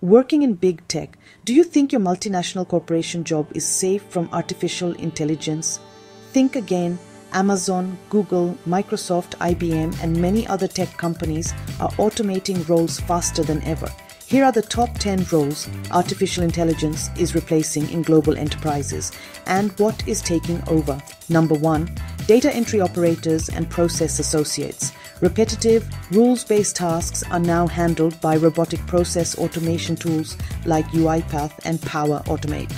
Working in big tech, do you think your multinational corporation job is safe from artificial intelligence? Think again. Amazon, Google, Microsoft, IBM, and many other tech companies are automating roles faster than ever. Here are the top 10 roles artificial intelligence is replacing in global enterprises and what is taking over. Number 1 Data entry operators and process associates. Repetitive, rules based tasks are now handled by robotic process automation tools like UiPath and Power Automate.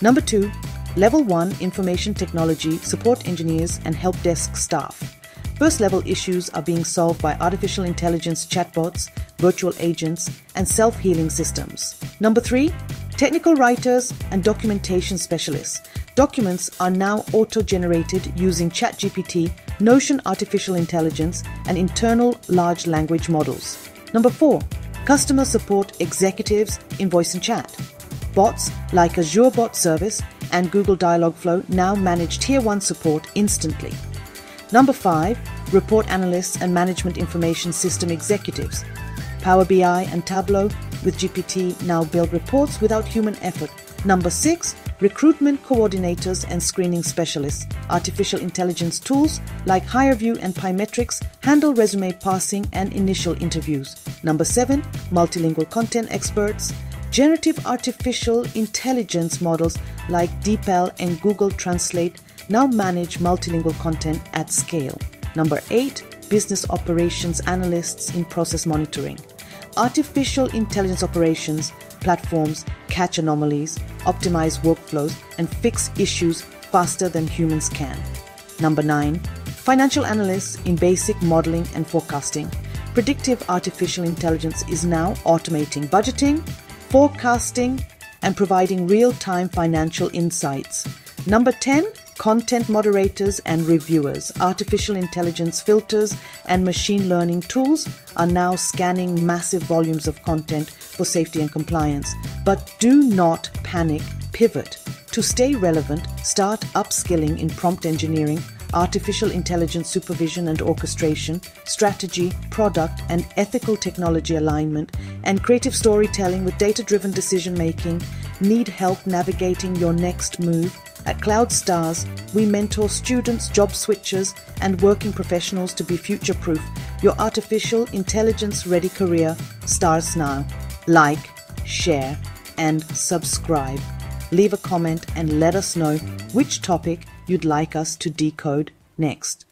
Number 2 Level 1 Information Technology support engineers and help desk staff. First level issues are being solved by artificial intelligence chatbots, virtual agents, and self healing systems. Number three, technical writers and documentation specialists. Documents are now auto generated using ChatGPT, Notion Artificial Intelligence, and internal large language models. Number four, customer support executives in voice and chat. Bots like Azure Bot Service and Google Dialogflow now manage Tier 1 support instantly. Number five, report analysts and management information system executives. Power BI and Tableau with GPT now build reports without human effort. Number six, recruitment coordinators and screening specialists. Artificial intelligence tools like HireVue and Pymetrics handle resume parsing and initial interviews. Number seven, multilingual content experts. Generative artificial intelligence models like DeepL and Google Translate now manage multilingual content at scale. Number eight, business operations analysts in process monitoring. Artificial intelligence operations platforms catch anomalies, optimize workflows, and fix issues faster than humans can. Number nine, financial analysts in basic modeling and forecasting. Predictive artificial intelligence is now automating budgeting, forecasting, and providing real time financial insights. Number 10, content moderators and reviewers, artificial intelligence filters, and machine learning tools are now scanning massive volumes of content for safety and compliance. But do not panic, pivot. To stay relevant, start upskilling in prompt engineering, artificial intelligence supervision and orchestration, strategy, product, and ethical technology alignment, and creative storytelling with data driven decision making. Need help navigating your next move? At Cloud Stars, we mentor students, job switchers, and working professionals to be future proof. Your artificial intelligence ready career starts now. Like, share, and subscribe. Leave a comment and let us know which topic you'd like us to decode next.